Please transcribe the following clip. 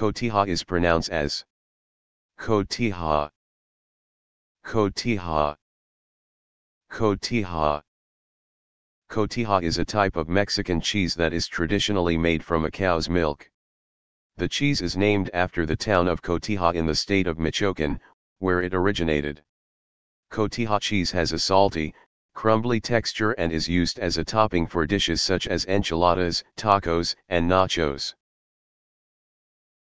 Cotija is pronounced as Cotija. Cotija. Cotija. Cotija is a type of Mexican cheese that is traditionally made from a cow's milk. The cheese is named after the town of Cotija in the state of Michoacan, where it originated. Cotija cheese has a salty, crumbly texture and is used as a topping for dishes such as enchiladas, tacos, and nachos.